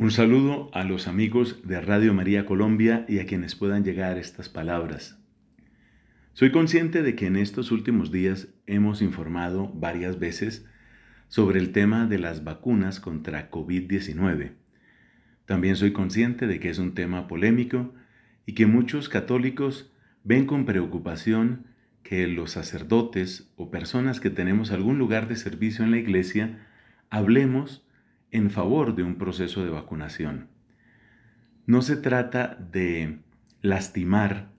Un saludo a los amigos de Radio María Colombia y a quienes puedan llegar estas palabras. Soy consciente de que en estos últimos días hemos informado varias veces sobre el tema de las vacunas contra COVID-19. También soy consciente de que es un tema polémico y que muchos católicos ven con preocupación que los sacerdotes o personas que tenemos algún lugar de servicio en la iglesia hablemos en favor de un proceso de vacunación. No se trata de lastimar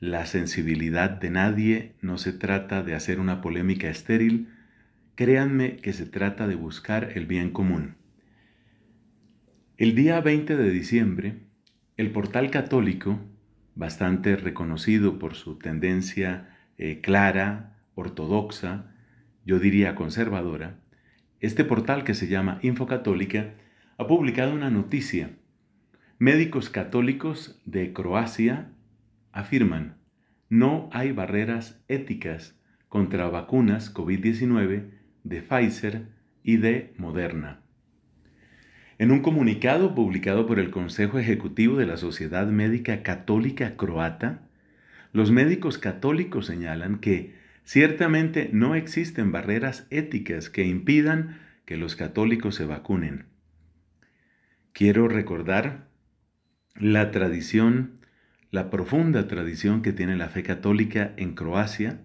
la sensibilidad de nadie, no se trata de hacer una polémica estéril, créanme que se trata de buscar el bien común. El día 20 de diciembre, el portal católico, bastante reconocido por su tendencia eh, clara, ortodoxa, yo diría conservadora, este portal que se llama Infocatólica ha publicado una noticia. Médicos católicos de Croacia afirman, no hay barreras éticas contra vacunas COVID-19 de Pfizer y de Moderna. En un comunicado publicado por el Consejo Ejecutivo de la Sociedad Médica Católica Croata, los médicos católicos señalan que Ciertamente no existen barreras éticas que impidan que los católicos se vacunen. Quiero recordar la tradición, la profunda tradición que tiene la fe católica en Croacia,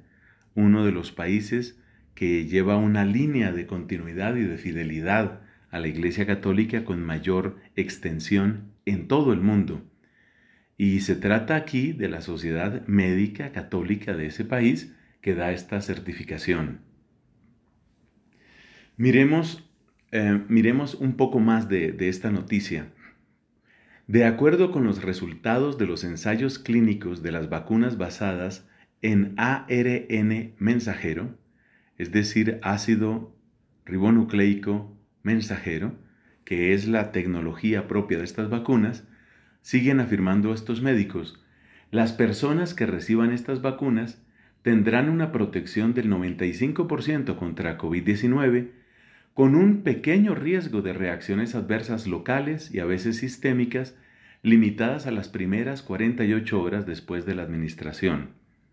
uno de los países que lleva una línea de continuidad y de fidelidad a la Iglesia Católica con mayor extensión en todo el mundo. Y se trata aquí de la Sociedad Médica Católica de ese país, que da esta certificación. Miremos, eh, miremos un poco más de, de esta noticia. De acuerdo con los resultados de los ensayos clínicos de las vacunas basadas en ARN mensajero, es decir, ácido ribonucleico mensajero, que es la tecnología propia de estas vacunas, siguen afirmando estos médicos, las personas que reciban estas vacunas tendrán una protección del 95% contra COVID-19, con un pequeño riesgo de reacciones adversas locales y a veces sistémicas, limitadas a las primeras 48 horas después de la administración.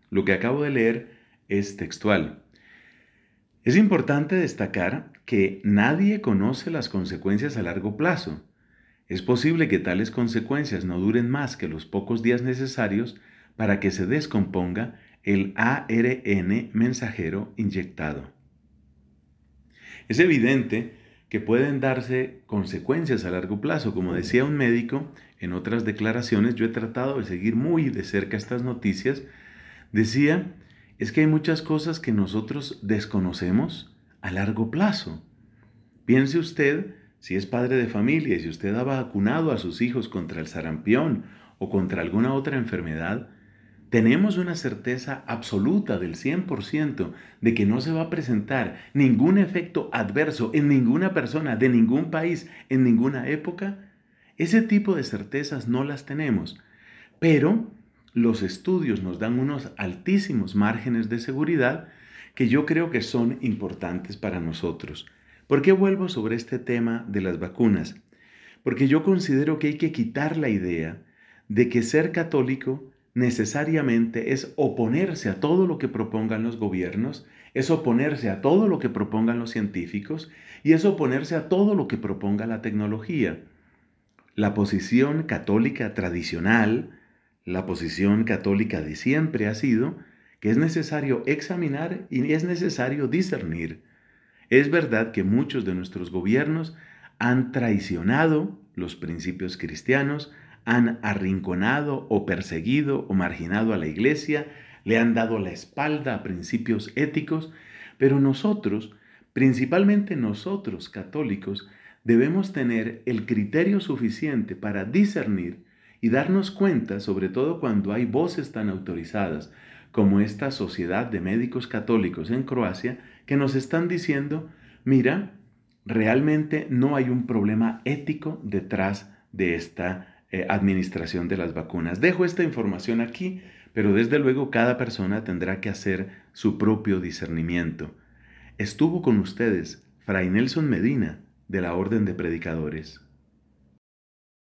Lo que acabo de leer es textual. Es importante destacar que nadie conoce las consecuencias a largo plazo. Es posible que tales consecuencias no duren más que los pocos días necesarios para que se descomponga el ARN mensajero inyectado. Es evidente que pueden darse consecuencias a largo plazo. Como decía un médico en otras declaraciones, yo he tratado de seguir muy de cerca estas noticias, decía, es que hay muchas cosas que nosotros desconocemos a largo plazo. Piense usted, si es padre de familia y si usted ha vacunado a sus hijos contra el sarampión o contra alguna otra enfermedad, tenemos una certeza absoluta del 100% de que no se va a presentar ningún efecto adverso en ninguna persona de ningún país en ninguna época, ese tipo de certezas no las tenemos. Pero los estudios nos dan unos altísimos márgenes de seguridad que yo creo que son importantes para nosotros. ¿Por qué vuelvo sobre este tema de las vacunas? Porque yo considero que hay que quitar la idea de que ser católico necesariamente es oponerse a todo lo que propongan los gobiernos, es oponerse a todo lo que propongan los científicos y es oponerse a todo lo que proponga la tecnología. La posición católica tradicional, la posición católica de siempre ha sido que es necesario examinar y es necesario discernir. Es verdad que muchos de nuestros gobiernos han traicionado los principios cristianos, han arrinconado o perseguido o marginado a la iglesia, le han dado la espalda a principios éticos, pero nosotros, principalmente nosotros católicos, debemos tener el criterio suficiente para discernir y darnos cuenta, sobre todo cuando hay voces tan autorizadas como esta sociedad de médicos católicos en Croacia, que nos están diciendo, mira, realmente no hay un problema ético detrás de esta eh, administración de las vacunas. Dejo esta información aquí, pero desde luego cada persona tendrá que hacer su propio discernimiento. Estuvo con ustedes Fray Nelson Medina, de la Orden de Predicadores.